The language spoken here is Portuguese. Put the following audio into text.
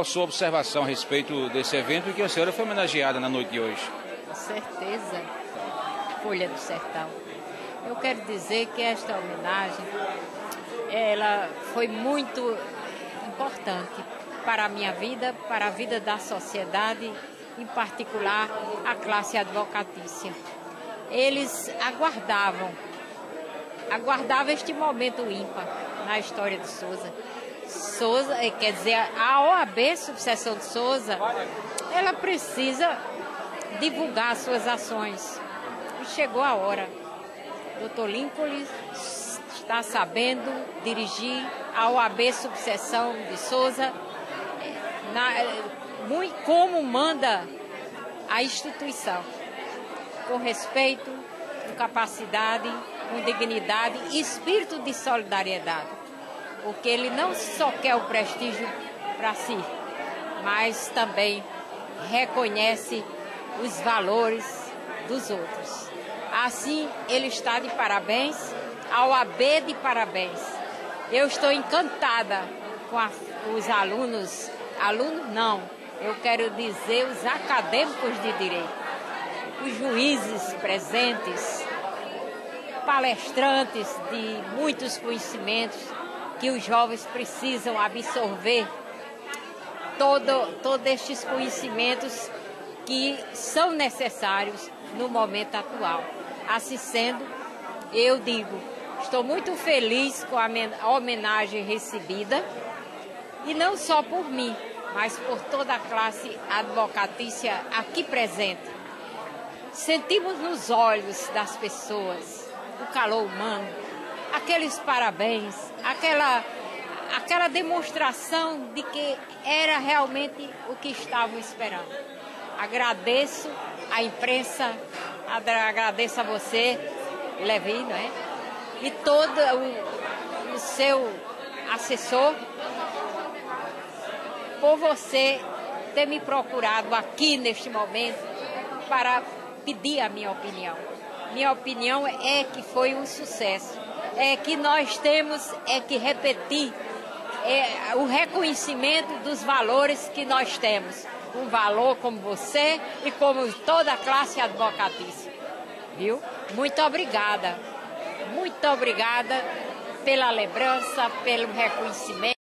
Qual a sua observação a respeito desse evento e que a senhora foi homenageada na noite de hoje? Com certeza, Folha do Sertão. Eu quero dizer que esta homenagem ela foi muito importante para a minha vida, para a vida da sociedade, em particular a classe advocatícia. Eles aguardavam, aguardavam este momento ímpar na história de Souza. Souza, eh, quer dizer, a OAB Subseção de Souza, ela precisa divulgar suas ações. E chegou a hora. Doutor Lincoln está sabendo dirigir a OAB Subseção de Souza na, muito, como manda a instituição, com respeito, com capacidade, com dignidade e espírito de solidariedade. Porque ele não só quer o prestígio para si, mas também reconhece os valores dos outros. Assim, ele está de parabéns ao AB de parabéns. Eu estou encantada com a, os alunos, alunos não, eu quero dizer os acadêmicos de direito, os juízes presentes, palestrantes de muitos conhecimentos que os jovens precisam absorver todo, todos estes conhecimentos que são necessários no momento atual. Assim sendo, eu digo, Estou muito feliz com a homenagem recebida e não só por mim, mas por toda a classe advocatícia aqui presente. Sentimos nos olhos das pessoas o calor humano, aqueles parabéns, aquela, aquela demonstração de que era realmente o que estavam esperando. Agradeço a imprensa, agradeço a você, Levi, não é? e todo o, o seu assessor por você ter me procurado aqui neste momento para pedir a minha opinião. Minha opinião é que foi um sucesso. É que nós temos é que repetir é, o reconhecimento dos valores que nós temos. Um valor como você e como toda a classe advocatícia. Viu? Muito obrigada. Muito obrigada pela lembrança, pelo reconhecimento.